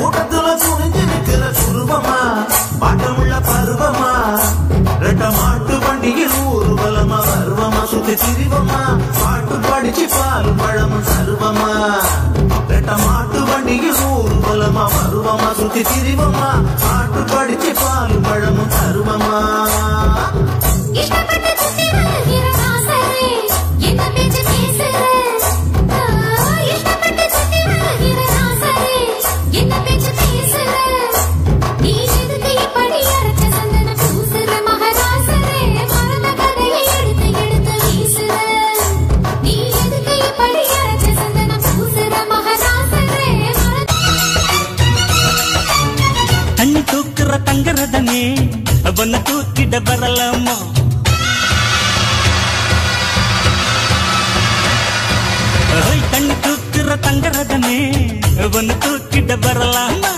கூட்டத்துல துணிஞ்சு நிக்கிற சுருவமா பாட்டமுள்ள பருவமா? ரெட்ட மாட்டு வண்டியில் ஊர்வலமா? பருவமா சுத்தி திரிவமா? பாட்டு படிச்சு பால் பழம் சருவமா ரெட்ட மாட்டு வண்டியில் ஊர்வலமா? பருவமா சுத்தி திரிவமா? பாட்டு படிச்சு தண்ணி தூக்குற தங்கரதனே அவனை தூக்கிட வரலாமா? தண்ணி தூக்குற தங்கரதனே அவனை தூக்கிட வரலாமா?